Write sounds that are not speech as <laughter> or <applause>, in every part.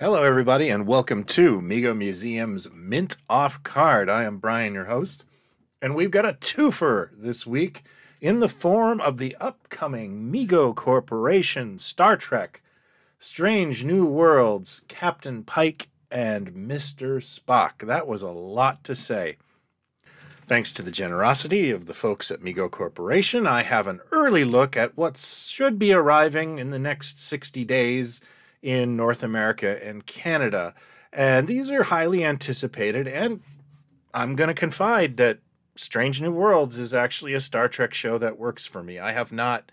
Hello, everybody, and welcome to Mego Museum's Mint Off Card. I am Brian, your host, and we've got a twofer this week in the form of the upcoming Mego Corporation Star Trek Strange New Worlds Captain Pike and Mr. Spock. That was a lot to say. Thanks to the generosity of the folks at Mego Corporation, I have an early look at what should be arriving in the next 60 days in North America and Canada. And these are highly anticipated. And I'm going to confide that Strange New Worlds is actually a Star Trek show that works for me. I have not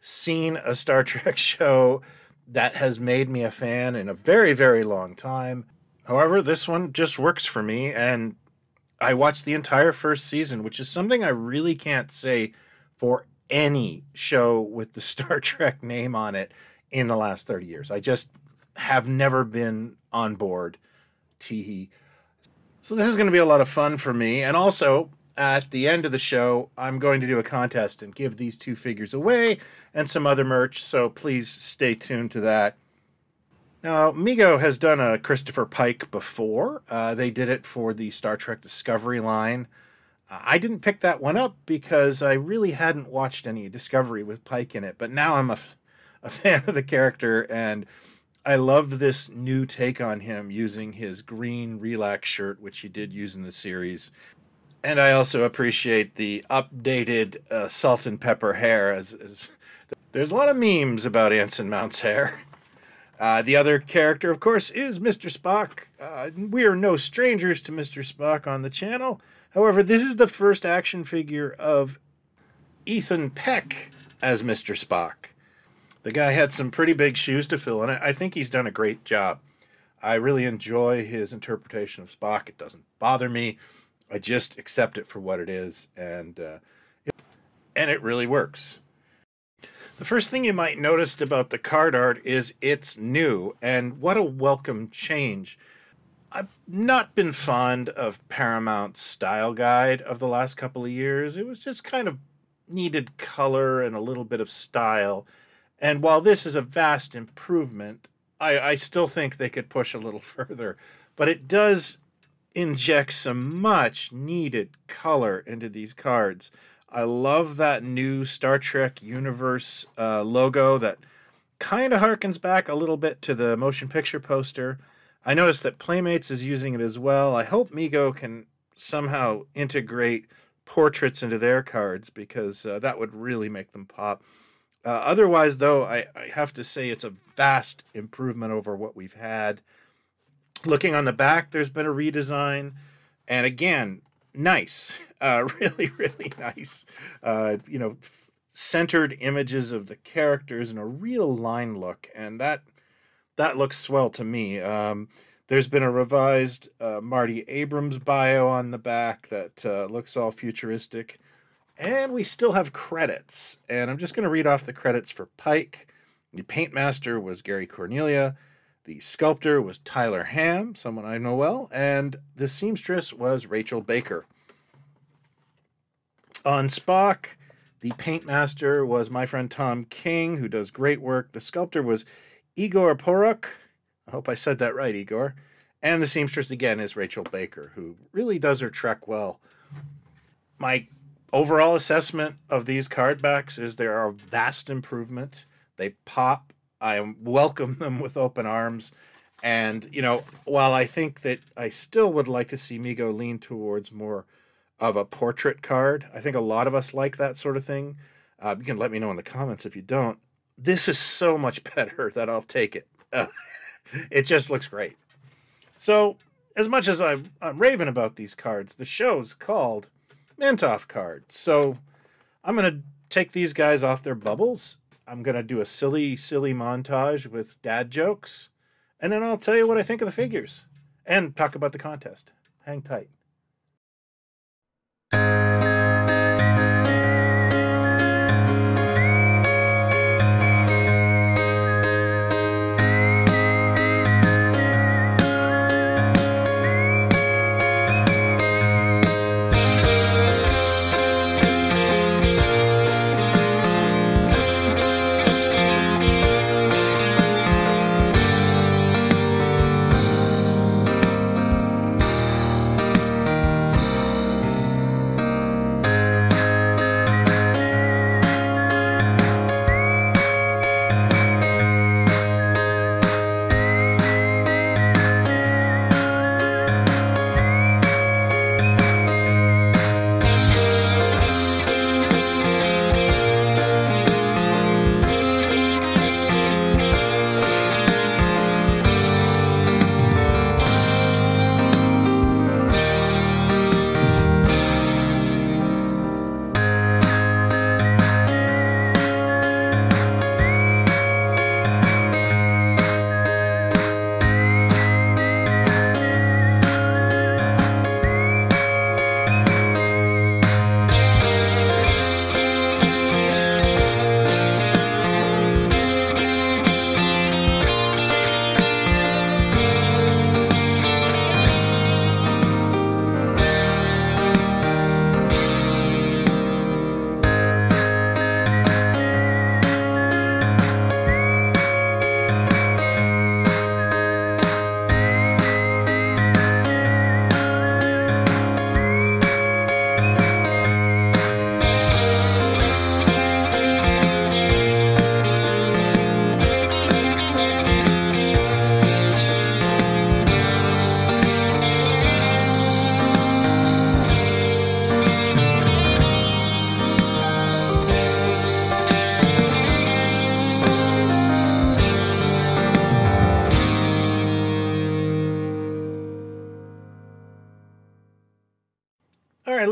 seen a Star <laughs> Trek show that has made me a fan in a very, very long time. However, this one just works for me. And I watched the entire first season, which is something I really can't say for any show with the <laughs> Star Trek name on it in the last 30 years. I just have never been on board Teehee. So this is going to be a lot of fun for me. And also, at the end of the show, I'm going to do a contest and give these two figures away and some other merch. So please stay tuned to that. Now, Mego has done a Christopher Pike before. Uh, they did it for the Star Trek Discovery line. Uh, I didn't pick that one up because I really hadn't watched any Discovery with Pike in it. But now I'm a a <laughs> fan of the character, and I loved this new take on him using his green relax shirt, which he did use in the series. And I also appreciate the updated uh, salt and pepper hair. As, as, <laughs> there's a lot of memes about Anson Mount's hair. Uh, the other character, of course, is Mr. Spock. Uh, we are no strangers to Mr. Spock on the channel. However, this is the first action figure of Ethan Peck as Mr. Spock. The guy had some pretty big shoes to fill, and I think he's done a great job. I really enjoy his interpretation of Spock. It doesn't bother me. I just accept it for what it is, and uh, it, and it really works. The first thing you might notice about the card art is it's new, and what a welcome change. I've not been fond of Paramount's style guide of the last couple of years. It was just kind of needed color and a little bit of style and while this is a vast improvement, I, I still think they could push a little <laughs> further. But it does inject some much needed color into these cards. I love that new Star Trek Universe uh, logo that kind of harkens back a little bit to the motion picture poster. I noticed that Playmates is using it as well. I hope Mego can somehow integrate portraits into their cards because uh, that would really make them pop. Uh, otherwise, though, I, I have to say it's a vast improvement over what we've had. Looking on the back, there's been a redesign. And again, nice. <laughs> Uh, <laughs> really, really nice. Uh, you know, centered images of the characters and a real line look. And that that looks swell to me. Um, there's been a revised uh, Marty Abrams bio on the back that uh, looks all futuristic. And we still have credits. And I'm just going to read off the credits for Pike. The paintmaster was Gary Cornelia. The sculptor was Tyler Ham, someone I know well. And the seamstress was Rachel Baker. On Spock, the paintmaster was my friend Tom King, who does great work. The sculptor was Igor Poruk. I hope I said that right, Igor. And the seamstress again is Rachel Baker, who really does her trek well. My overall assessment of these card backs is they are vast improvement. They pop. I welcome <laughs> them with open arms. And, you know, while I think that I still would like to see Mego lean towards more of a portrait card, I think a lot of us like that sort of thing. Uh, you can let me know in the comments if you don't. This is so much <laughs> better that I'll take it. <laughs> It just looks great. So, as much as I'm, I'm raving about these cards, the show's called Mint Off Card. So I'm going to take these guys off their bubbles. I'm going to do a silly, silly montage with dad jokes. And then I'll tell you what I think of the figures and talk about the contest. Hang tight.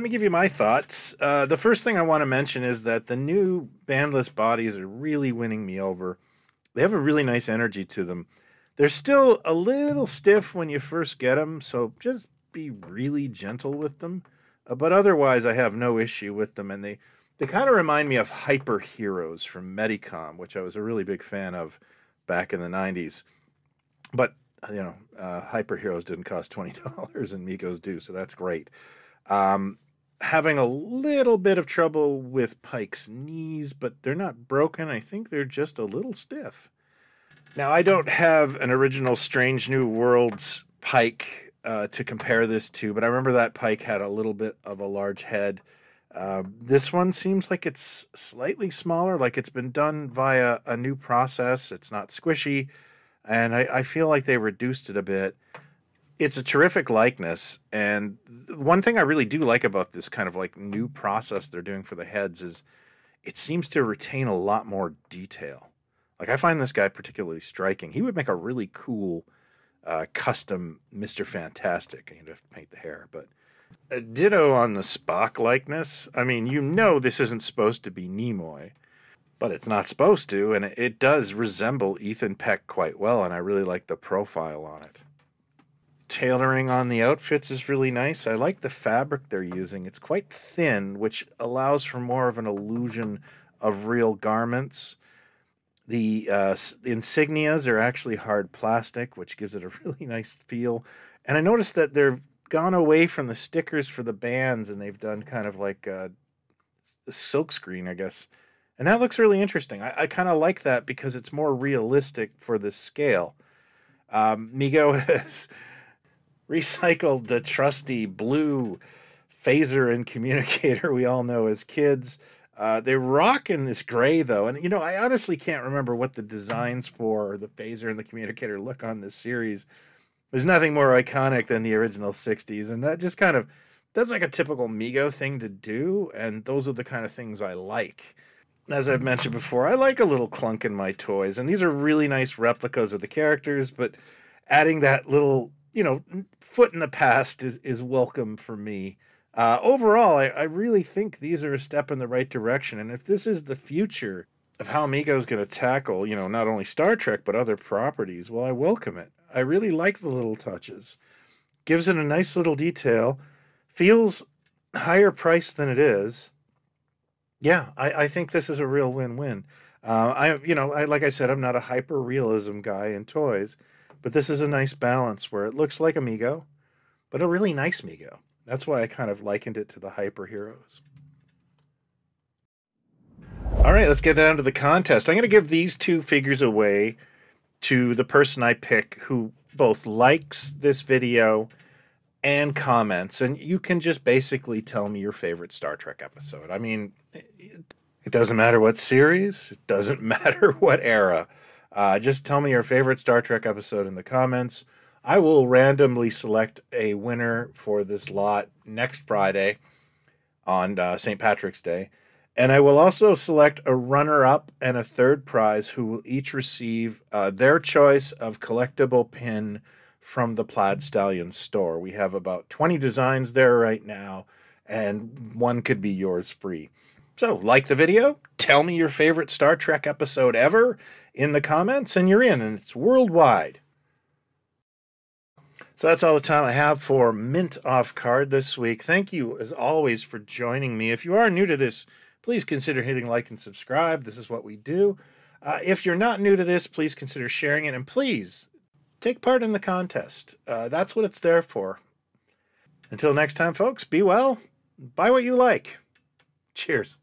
Let me give you my thoughts. Uh, the first thing I want to mention is that the new bandless bodies are really winning me over. They have a really nice energy to them. They're still a little stiff when you first get them, so just be really gentle with them. Uh, but otherwise, I have no issue with them, and they they kind of remind me of Hyper Heroes from Medicom, which I was a really big fan of back in the '90s. But you know, uh, Hyper Heroes didn't cost twenty <laughs> dollars, and Megos do, so that's great. Um, having a little bit of trouble with Pike's knees, but they're not broken. I think they're just a little stiff. Now, I don't have an original Strange New Worlds Pike uh, to compare this to, but I remember that Pike had a little bit of a large head. Uh, this one seems like it's slightly smaller, like it's been done via a new process. It's not squishy, and I, I feel like they reduced it a bit it's a terrific likeness and one thing i really do like about this kind of like new process they're doing for the heads is it seems to retain a lot more detail. Like i find this guy particularly striking. He would make a really cool uh, custom mr fantastic. You'd have to paint the hair but a ditto on the spock likeness. I mean you know this isn't supposed to be nimoy but it's not supposed to and it does resemble ethan peck quite well and i really like the profile on it tailoring on the outfits is really nice. I like the fabric they're using. It's quite thin, which allows for more of an illusion of real garments. The uh, insignias are actually hard plastic, which gives it a <laughs> really nice feel. And I noticed that they've gone away from the stickers for the bands and they've done kind of like a, a silk screen, I guess. And that looks really interesting. I, I kind of like that because it's more realistic for the scale. Um, Mego <laughs> has recycled the trusty blue phaser and communicator we all know as kids. Uh, they rock in this gray though, and you know I honestly can't remember what the designs for the phaser and the communicator look on this series. There's nothing more iconic than the original '60s, and that just kind of that's like a typical Mego thing to do, and those are the kind of things I like. As I've mentioned before, I like a little clunk in my toys, and these are really nice replicas of the characters, but adding that little you know, foot in the past is is welcome for me. Uh, overall, I, I really think these are a step in the right direction. And if this is the future of how Mego is going to tackle, you know, not only Star Trek but other properties, well, I welcome it. I really like the little touches. Gives it a nice little detail. Feels higher price than it is. Yeah, I, I think this is a real win-win. Uh, I, you know, I like I said, I'm not a hyper realism guy in toys, but this is a nice balance where it looks like a Mego, but a really nice Mego. That's why I kind of likened it to the Hyper Heroes. All right, let's get down to the contest. I'm going to give these two figures away to the person I pick who both likes this video and comments. And you can just basically tell me your favorite Star Trek episode. I mean, it doesn't matter what series, it doesn't <laughs> matter what era. Uh, just tell me your favorite Star Trek episode in the comments. I will randomly select a winner for this lot next Friday on uh, St. Patrick's Day. And I will also select a runner up and a third prize who will each receive uh, their choice of collectible pin from the Plaid Stallion store. We have about 20 designs there right now, and one could be yours free. So, like the video, tell me your favorite Star Trek episode ever in the comments, and you're in, and it's worldwide. So that's all the time I have for Mint Off Card this week. Thank you, as always, for joining me. If you are new to this, please consider hitting like and subscribe. This is what we do. Uh, if you're not new to this, please consider sharing it, and please take part in the contest. Uh, that's what it's there for. Until next time, folks, be well, buy what you like. Cheers.